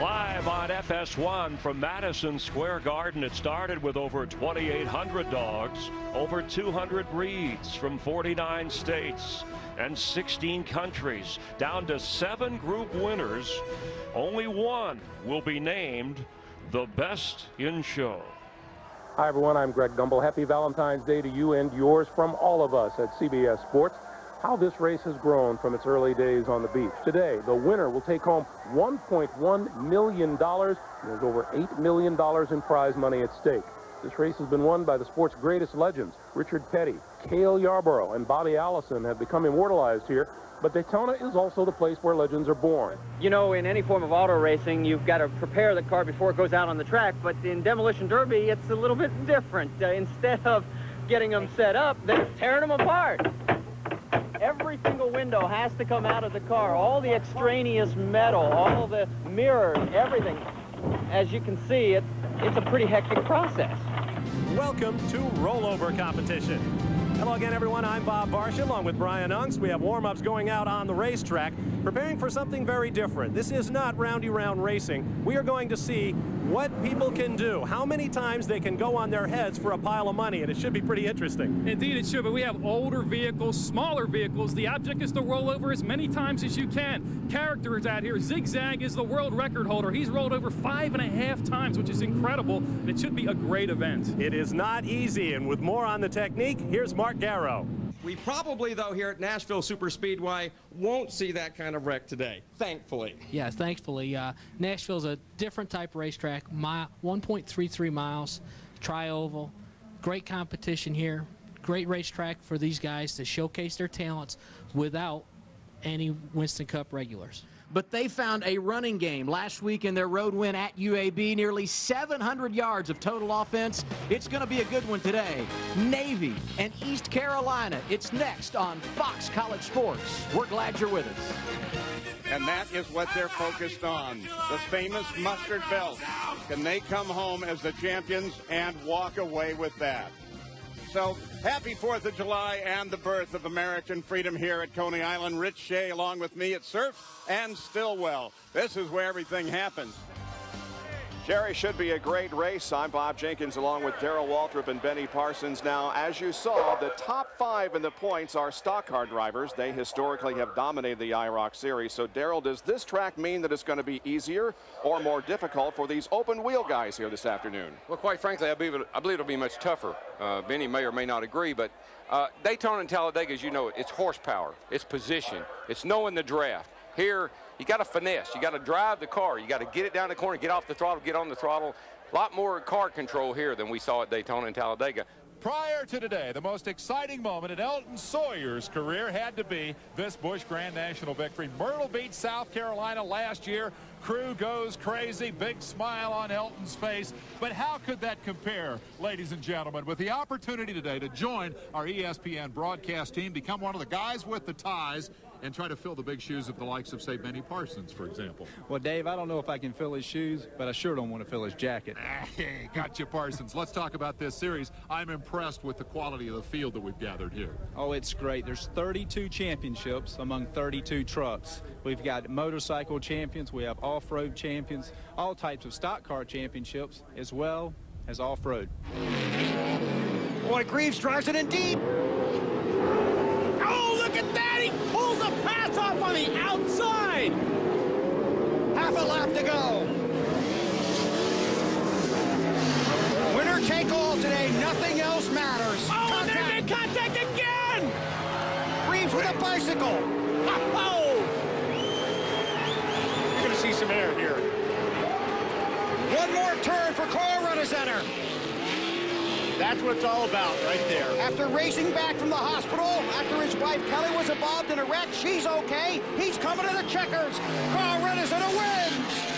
Live on FS1 from Madison Square Garden, it started with over 2,800 dogs, over 200 breeds from 49 states and 16 countries, down to seven group winners. Only one will be named the best in show. Hi, everyone. I'm Greg Gumbel. Happy Valentine's Day to you and yours from all of us at CBS Sports how this race has grown from its early days on the beach. Today, the winner will take home $1.1 million. There's over $8 million in prize money at stake. This race has been won by the sport's greatest legends. Richard Petty, Cale Yarborough, and Bobby Allison have become immortalized here. But Daytona is also the place where legends are born. You know, in any form of auto racing, you've got to prepare the car before it goes out on the track. But in Demolition Derby, it's a little bit different. Uh, instead of getting them set up, they're tearing them apart. Every single window has to come out of the car. All the extraneous metal, all the mirrors, everything. As you can see, it, it's a pretty hectic process. Welcome to rollover competition. Hello again, everyone. I'm Bob Varsha, along with Brian Unks. We have warm-ups going out on the racetrack, preparing for something very different. This is not roundy round racing. We are going to see what people can do, how many times they can go on their heads for a pile of money, and it should be pretty interesting. Indeed, it should, but we have older vehicles, smaller vehicles. The object is to roll over as many times as you can. Characters out here. Zigzag is the world record holder. He's rolled over five and a half times, which is incredible, and it should be a great event. It is not easy, and with more on the technique, here's Mark Mark Garrow. We probably, though, here at Nashville Super Speedway won't see that kind of wreck today, thankfully. Yeah, thankfully. Uh, Nashville's a different type of racetrack, 1.33 miles, tri-oval, great competition here, great racetrack for these guys to showcase their talents without any Winston Cup regulars but they found a running game last week in their road win at UAB, nearly 700 yards of total offense. It's going to be a good one today. Navy and East Carolina. It's next on Fox College Sports. We're glad you're with us. And that is what they're focused on. The famous mustard belt. Can they come home as the champions and walk away with that? So happy 4th of July and the birth of American freedom here at Coney Island. Rich Shea along with me at Surf and Stillwell. This is where everything happens. Jerry should be a great race. I'm Bob Jenkins along with Darrell Waltrip and Benny Parsons. Now, as you saw, the top five in the points are stock car drivers. They historically have dominated the IROC series. So, Darrell, does this track mean that it's going to be easier or more difficult for these open wheel guys here this afternoon? Well, quite frankly, I believe, it, I believe it'll be much tougher. Uh, Benny may or may not agree, but uh, Daytona and Talladega, as you know, it's horsepower, it's position, it's knowing the draft. Here, you got to finesse. You got to drive the car. You got to get it down the corner, get off the throttle, get on the throttle. A lot more car control here than we saw at Daytona and Talladega. Prior to today, the most exciting moment in Elton Sawyer's career had to be this Busch Grand National victory. Myrtle Beach, South Carolina last year. Crew goes crazy, big smile on Elton's face. But how could that compare, ladies and gentlemen, with the opportunity today to join our ESPN broadcast team, become one of the guys with the ties, and try to fill the big shoes of the likes of, say, Benny Parsons, for example? Well, Dave, I don't know if I can fill his shoes, but I sure don't want to fill his jacket. Hey, gotcha, Parsons. Let's talk about this series. I'm impressed with the quality of the field that we've gathered here. Oh, it's great. There's 32 championships among 32 trucks. We've got motorcycle champions. We have off-road champions, all types of stock car championships, as well as off-road. Boy, Greaves drives it in deep. Oh, look at that! He pulls a pass off on the outside! Half a lap to go. Winner take all today. Nothing else matters. Oh, contact. and they made contact again! Greaves with a bicycle. Oh! You're going to see some air here. One more turn for Carl Center. That's what it's all about right there. After racing back from the hospital, after his wife Kelly was involved in a wreck, she's okay. He's coming to the checkers. Carl Renezeder wins.